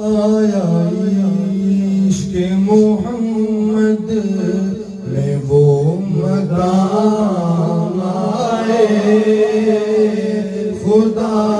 आया आईश के मु दिल रे वो ख़ुदा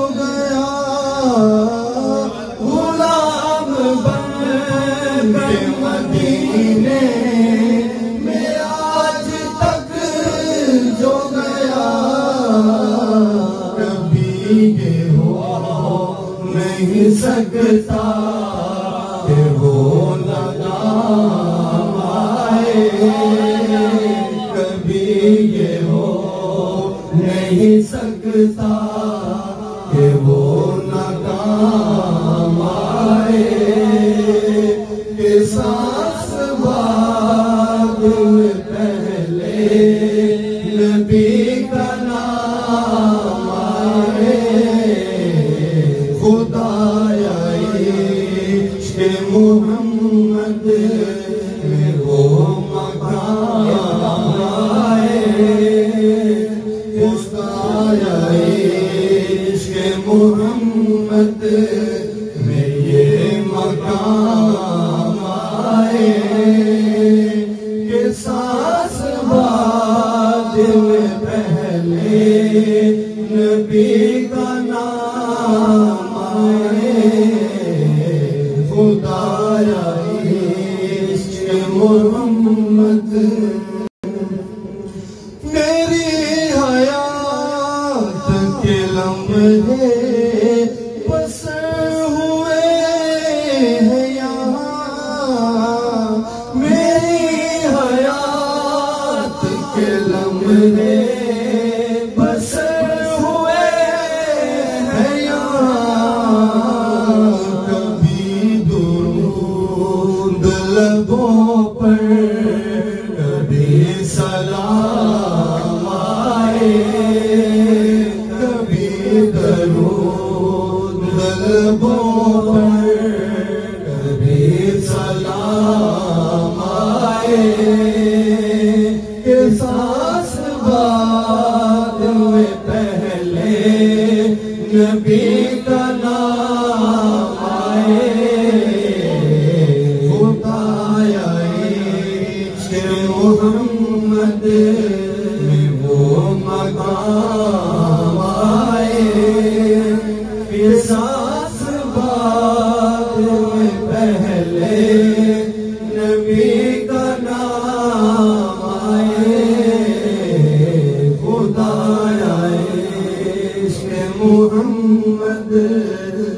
सकता हो लगा कभी ये हो नहीं सकता के वो के मोहम्मद वो मकाए मोहम्मद आए के सास बाद में लम्हे बसर हुए हैं यहाँ। मेरी हयात के लम्हे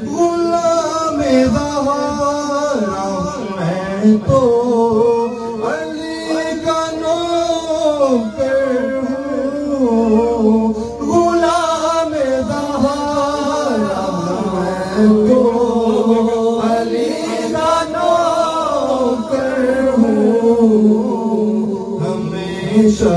गुलाम जवारा तो अली का गुलाम जवारा अली का नौकर हूँ। हमेशा